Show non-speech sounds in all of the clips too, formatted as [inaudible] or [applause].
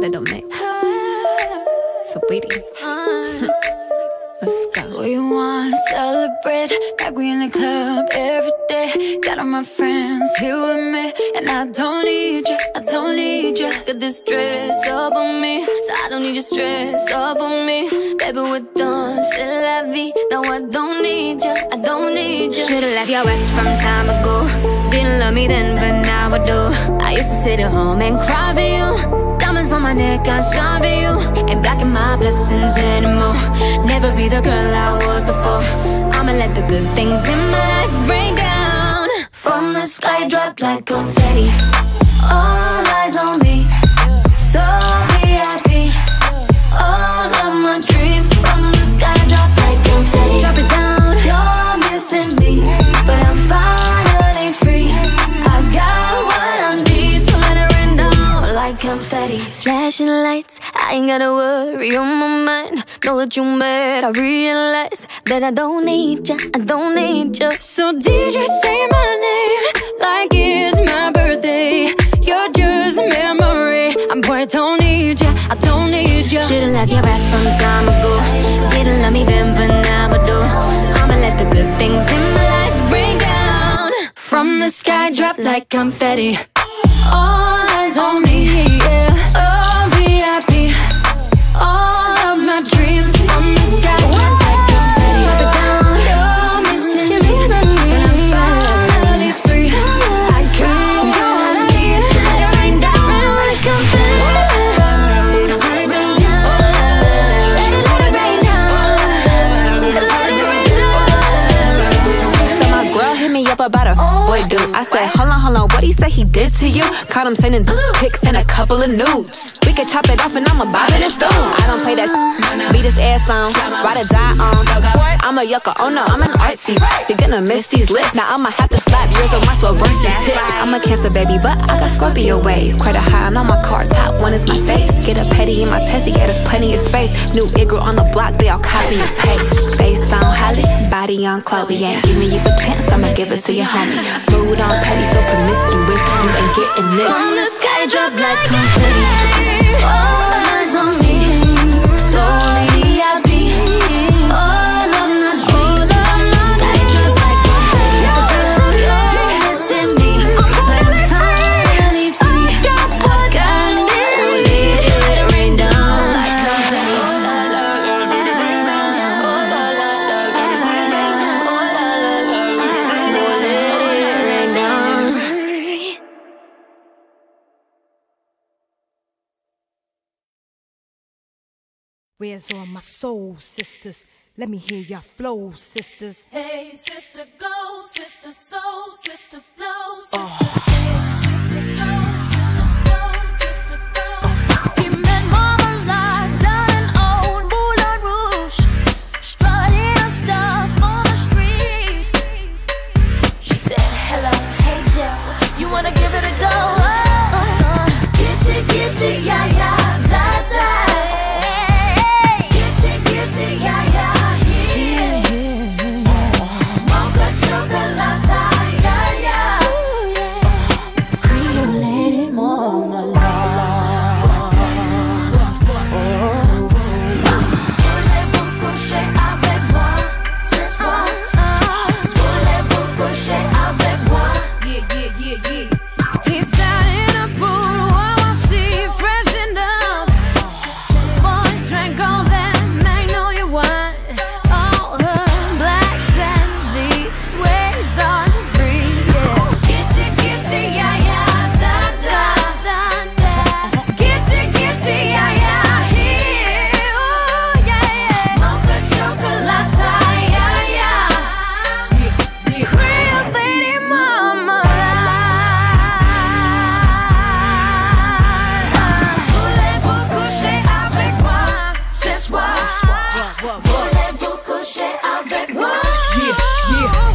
that don't make. Saweetie. Let's go. We wanna celebrate like we in the club every day. Got all my friends here with me, and I don't need you, I don't need you. Got this dress up on me, so I don't need your stress up on me. Baby, we're done, c'est la vie. No, I don't need you, I don't need you. Should've left your ass from time ago. Didn't love me then, but now I do. I used to sit at home and cry for you. My neck, I shine for you. Ain't blocking my blessings anymore. Never be the girl I was before. I'ma let the good things in my life rain down. From the sky, drop like confetti. I ain't gotta worry on my mind. Know that you mad, I realize that I don't need ya, I don't need ya. So did you say my name like it's my birthday. You're just a memory. I'm boy, I don't need you. I don't need you. Should've left your ass from time ago. Didn't love me then, but now I do. I'ma let the good things in my life rain down. From the sky, drop like confetti. All about a boy dude. I said, hold on, hold on, what he say he did to you? Caught him sending pics and a couple of nudes. We could chop it off and I'ma bob in his dude. I don't play that [laughs] beat his ass on, ride or die on. I'm a yucca, oh no, I'm an artsy. You're gonna miss these lips. Now I'ma have to slap yours on my Versace tips. I'm a cancer baby, but I got Scorpio ways. Quite a high on all my cards, top one is my face. Get a petty in my testy, get us plenty of space. New Igor on the block, they all copy and paste. Based on Halle, body on Chloe. Ain't giving you the chance, I'ma give it to your homie. Mood on petty, so promiscuous. You ain't getting this. From the sky, drop like confetti. All Where's all my soul sisters? Let me hear your flow, sisters. Hey, sister, go, sister, soul, sister, flow, oh. sister. Hey, Voulez-vous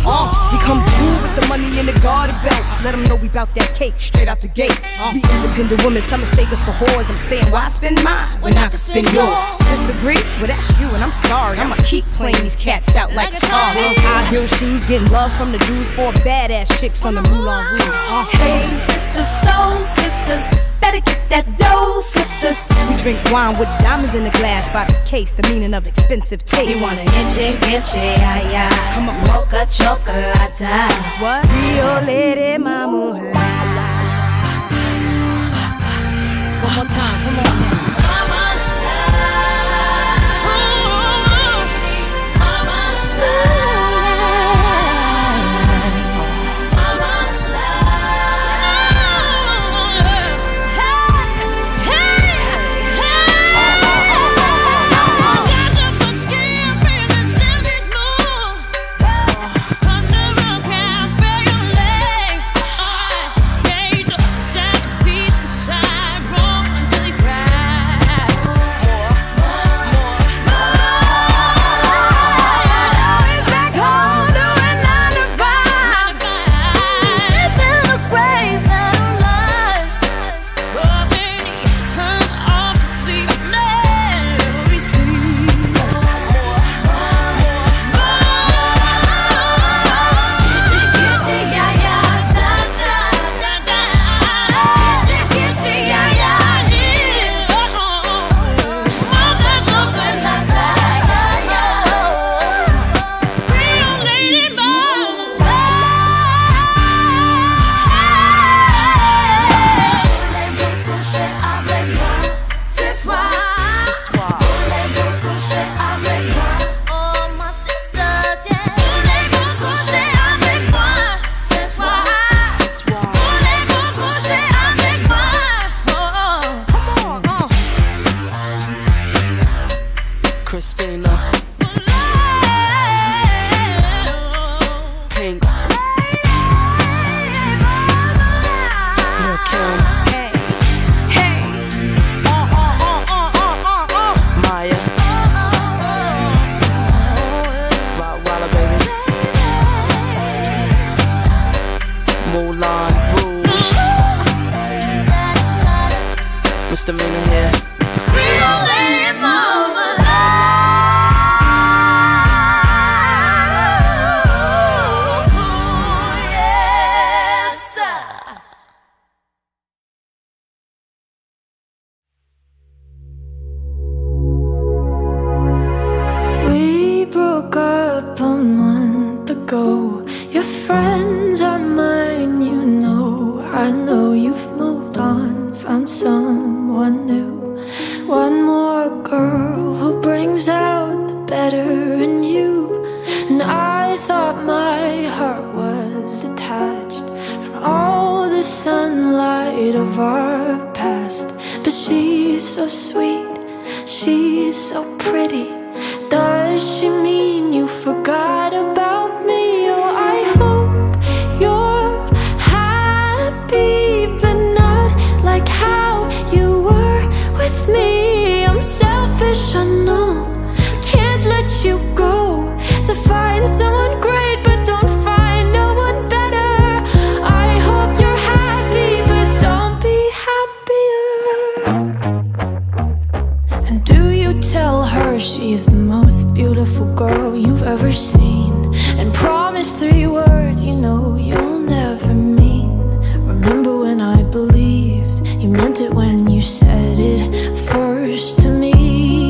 uh, come through with the money in the garden bounce. Let them know we bout that cake straight out the gate. Uh, Be independent women, some mistake us for whores. I'm saying, why spend mine when I can spend yours? Disagree? Well, that's you, and I'm sorry. I'ma keep playing these cats out like, like a car. High heel shoes, getting love from the Jews, four badass chicks from the Moulin Rouge. Uh, hey, sisters, soul sisters, better get that dough, sisters drink wine with diamonds in the glass by the case, the meaning of expensive taste. You want a enche, enche, ay, ay. Come on. Mocha chocolate. What? Rio Lady Marmalade. One more time, come on now. Mama. Mr. Minahan. We gon' let it. sweet. She's so pretty. Does she mean you forgot about? me.